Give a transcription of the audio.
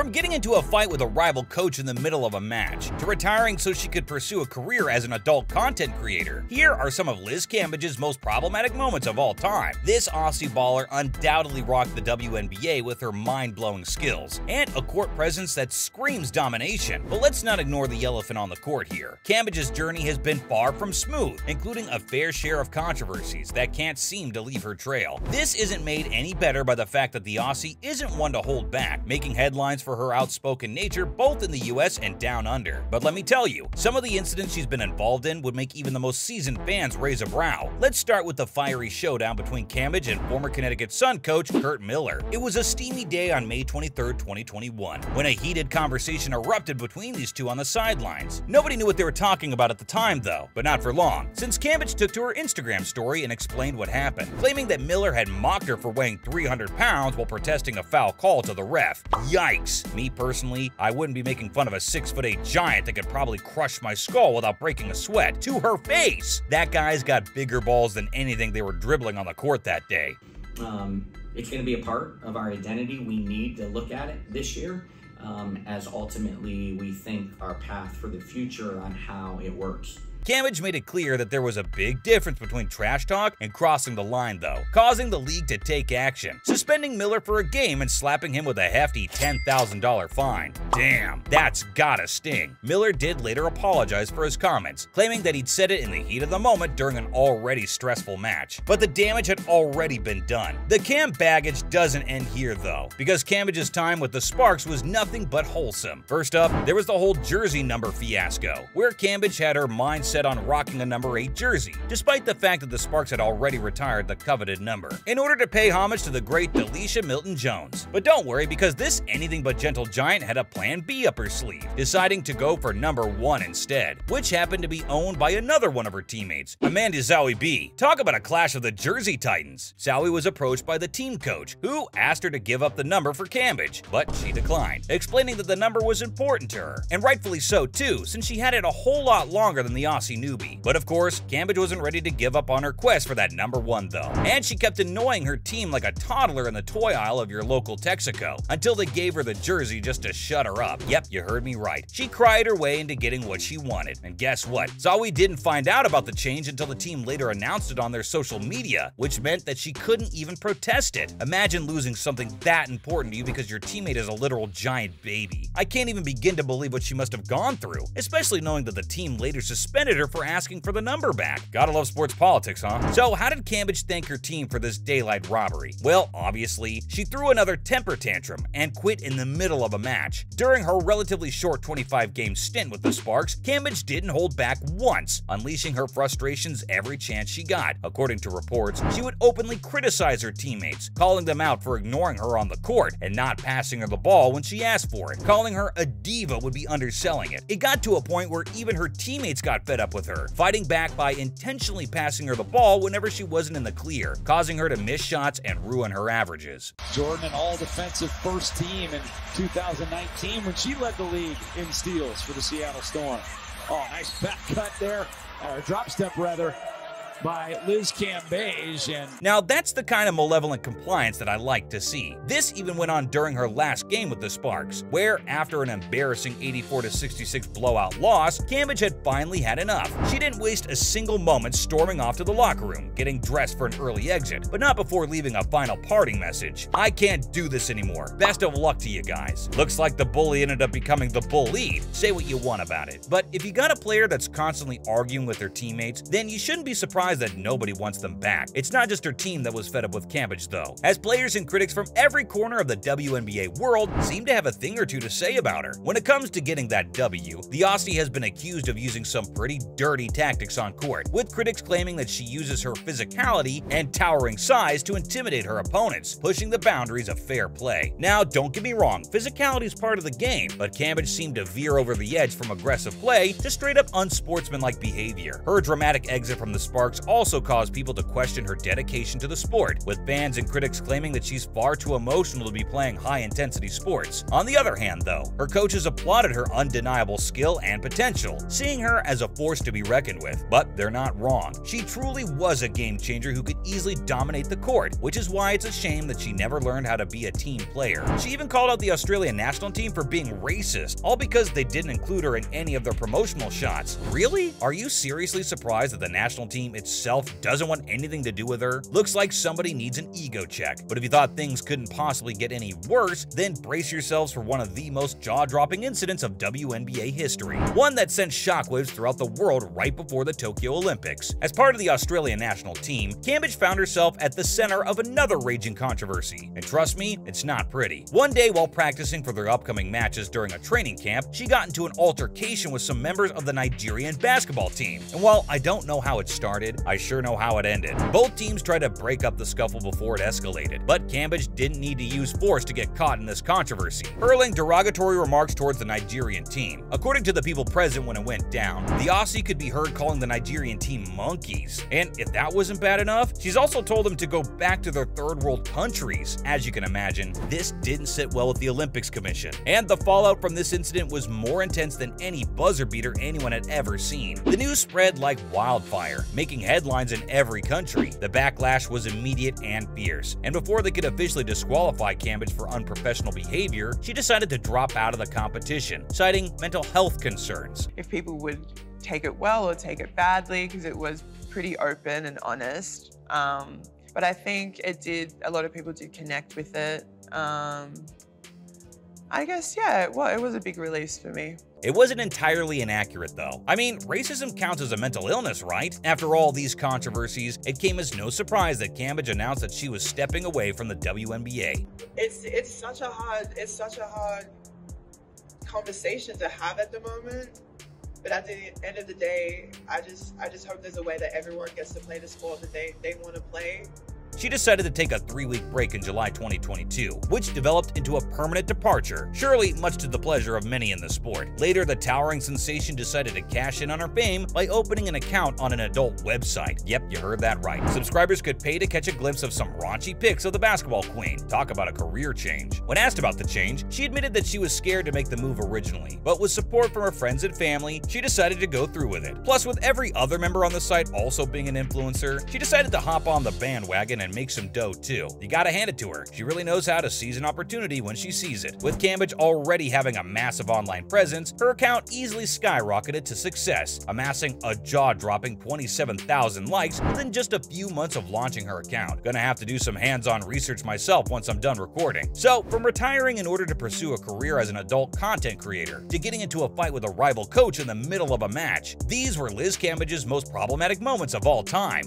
From getting into a fight with a rival coach in the middle of a match, to retiring so she could pursue a career as an adult content creator, here are some of Liz Cambage's most problematic moments of all time. This Aussie baller undoubtedly rocked the WNBA with her mind-blowing skills, and a court presence that screams domination. But let's not ignore the elephant on the court here. Cambage's journey has been far from smooth, including a fair share of controversies that can't seem to leave her trail. This isn't made any better by the fact that the Aussie isn't one to hold back, making headlines for her outspoken nature both in the US and down under. But let me tell you, some of the incidents she's been involved in would make even the most seasoned fans raise a brow. Let's start with the fiery showdown between Cambage and former Connecticut Sun coach Curt Miller. It was a steamy day on May 23, 2021, when a heated conversation erupted between these two on the sidelines. Nobody knew what they were talking about at the time, though, but not for long, since Cambage took to her Instagram story and explained what happened, claiming that Miller had mocked her for weighing 300 pounds while protesting a foul call to the ref. Yikes! Me personally, I wouldn't be making fun of a six foot eight giant that could probably crush my skull without breaking a sweat to her face. That guy's got bigger balls than anything they were dribbling on the court that day. Um, it's going to be a part of our identity. We need to look at it this year um, as ultimately we think our path for the future on how it works. Cambage made it clear that there was a big difference between trash talk and crossing the line, though, causing the league to take action, suspending Miller for a game and slapping him with a hefty $10,000 fine. Damn, that's gotta sting. Miller did later apologize for his comments, claiming that he'd said it in the heat of the moment during an already stressful match. But the damage had already been done. The Cam baggage doesn't end here, though, because Cambage's time with the Sparks was nothing but wholesome. First up, there was the whole jersey number fiasco, where Cambage had her mind set on rocking a number 8 jersey, despite the fact that the Sparks had already retired the coveted number, in order to pay homage to the great Delisha Milton Jones. But don't worry, because this anything but gentle giant had a plan B up her sleeve, deciding to go for number 1 instead, which happened to be owned by another one of her teammates, Amanda Zahui B. Talk about a clash of the Jersey Titans. Zahui was approached by the team coach, who asked her to give up the number for Cambage, but she declined, explaining that the number was important to her, and rightfully so too, since she had it a whole lot longer than the Aussie newbie. But of course, Cambage wasn't ready to give up on her quest for that number one though, and she kept annoying her team like a toddler in the toy aisle of your local Texaco, until they gave her the jersey just to shut her up. Yep, you heard me right. She cried her way into getting what she wanted, and guess what? Zahui didn't find out about the change until the team later announced it on their social media, which meant that she couldn't even protest it. Imagine losing something that important to you because your teammate is a literal giant baby. I can't even begin to believe what she must have gone through, especially knowing that the team later suspended her for asking for the number back. Gotta love sports politics, huh? So how did Cambage thank her team for this daylight robbery? Well, obviously, she threw another temper tantrum and quit in the middle of a match. During her relatively short 25-game stint with the Sparks, Cambage didn't hold back once, unleashing her frustrations every chance she got. According to reports, she would openly criticize her teammates, calling them out for ignoring her on the court and not passing her the ball when she asked for it. Calling her a diva would be underselling it. It got to a point where even her teammates got fed up with her, fighting back by intentionally passing her the ball whenever she wasn't in the clear, causing her to miss shots and ruin her averages. Jordin, an all defensive first team in 2019 when she led the league in steals for the Seattle Storm. Oh, nice back cut there, or drop step rather, by Liz. And now that's the kind of malevolent compliance that I like to see. This even went on during her last game with the Sparks, where after an embarrassing 84-66 blowout loss, Cambage had finally had enough. She didn't waste a single moment storming off to the locker room, getting dressed for an early exit, but not before leaving a final parting message. I can't do this anymore. Best of luck to you guys. Looks like the bully ended up becoming the bullied. Say what you want about it. But if you got a player that's constantly arguing with their teammates, then you shouldn't be surprised that nobody wants them back. It's not just her team that was fed up with Cambage, though, as players and critics from every corner of the WNBA world seem to have a thing or two to say about her. When it comes to getting that W, the Aussie has been accused of using some pretty dirty tactics on court, with critics claiming that she uses her physicality and towering size to intimidate her opponents, pushing the boundaries of fair play. Now, don't get me wrong, physicality is part of the game, but Cambage seemed to veer over the edge from aggressive play to straight up unsportsmanlike behavior. Her dramatic exit from the Sparks Also caused people to question her dedication to the sport, with fans and critics claiming that she's far too emotional to be playing high-intensity sports. On the other hand, though, her coaches applauded her undeniable skill and potential, seeing her as a force to be reckoned with. But they're not wrong. She truly was a game changer who could easily dominate the court, which is why it's a shame that she never learned how to be a team player. She even called out the Australian national team for being racist, all because they didn't include her in any of their promotional shots. Really? Are you seriously surprised that the national team itself doesn't want anything to do with her? Looks like somebody needs an ego check. But if you thought things couldn't possibly get any worse, then brace yourselves for one of the most jaw-dropping incidents of WNBA history. One that sent shockwaves throughout the world right before the Tokyo Olympics. As part of the Australian national team, Cambage found herself at the center of another raging controversy. And trust me, it's not pretty. One day while practicing for their upcoming matches during a training camp, she got into an altercation with some members of the Nigerian basketball team. And while I don't know how it started, I sure know how it ended. Both teams tried to break up the scuffle before it escalated, but Cambage didn't need to use force to get caught in this controversy, hurling derogatory remarks towards the Nigerian team. According to the people present when it went down, the Aussie could be heard calling the Nigerian team monkeys. And if that wasn't bad enough, she's also told them to go back to their third world countries. As you can imagine, this didn't sit well with the Olympics Commission, and the fallout from this incident was more intense than any buzzer beater anyone had ever seen. The news spread like wildfire, making headlines in every country. The backlash was immediate and fierce, and before they could officially disqualify Cambage for unprofessional behavior, she decided to drop out of the competition, citing mental health concerns. If people would take it well or take it badly, because it was pretty open and honest. Um, but I think it did, a lot of people did connect with it. Um, I guess, yeah, well, it was a big release for me. It wasn't entirely inaccurate, though. I mean, racism counts as a mental illness, right? After all these controversies, it came as no surprise that Cambage announced that she was stepping away from the WNBA. It's it's such a hard it's such a hard conversation to have at the moment. But at the end of the day, I just I just hope there's a way that everyone gets to play the sport that they, they want to play she decided to take a three-week break in July 2022, which developed into a permanent departure, surely much to the pleasure of many in the sport. Later, the towering sensation decided to cash in on her fame by opening an account on an adult website. Yep, you heard that right. Subscribers could pay to catch a glimpse of some raunchy pics of the basketball queen. Talk about a career change. When asked about the change, she admitted that she was scared to make the move originally, but with support from her friends and family, she decided to go through with it. Plus, with every other member on the site also being an influencer, she decided to hop on the bandwagon and and make some dough too. You gotta hand it to her. She really knows how to seize an opportunity when she sees it. With Cambage already having a massive online presence, her account easily skyrocketed to success, amassing a jaw-dropping 27,000 likes within just a few months of launching her account. Gonna have to do some hands-on research myself once I'm done recording. So, from retiring in order to pursue a career as an adult content creator, to getting into a fight with a rival coach in the middle of a match, these were Liz Cambage's most problematic moments of all time.